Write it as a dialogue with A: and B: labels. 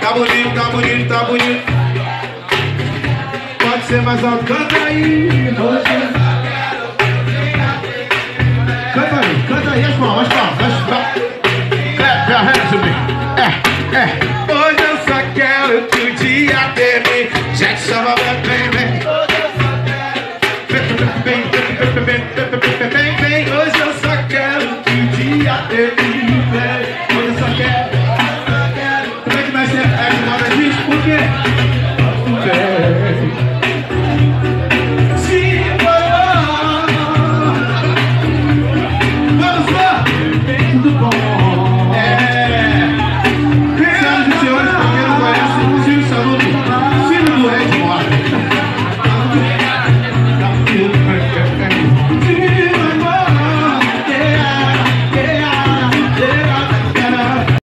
A: Tá bonito, tá bonito, tá bonito. Pode ser mais alto, canta aí. Canta aí, canta aí as palmas, as palmas, as palmas. Clap your hands to me. É, é. Hoje eu só quero que o dia termine. Jack chama meu vem Hoje eu só quero que o dia termine. Take.